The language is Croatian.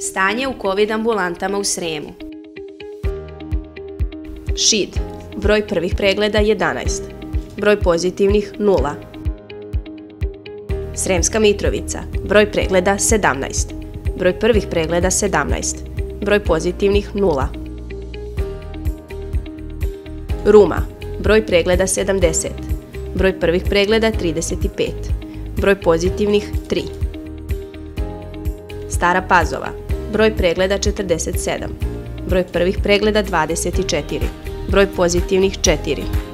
Stanje u COVID ambulantama u Sremu. Šid. Broj prvih pregleda 11. Broj pozitivnih 0. Sremska Mitrovica. Broj pregleda 17. Broj prvih pregleda 17. Broj pozitivnih 0. Ruma. Broj pregleda 70. Broj prvih pregleda 35. Broj pozitivnih 3. Stara Pazova. Broj pregleda 47. Broj prvih pregleda 24. Broj pozitivnih 4.